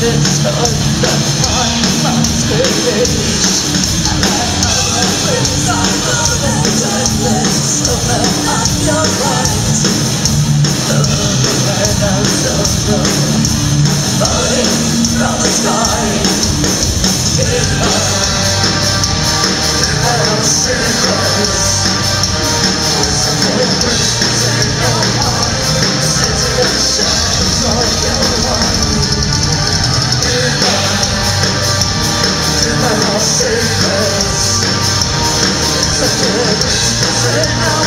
minutes to said no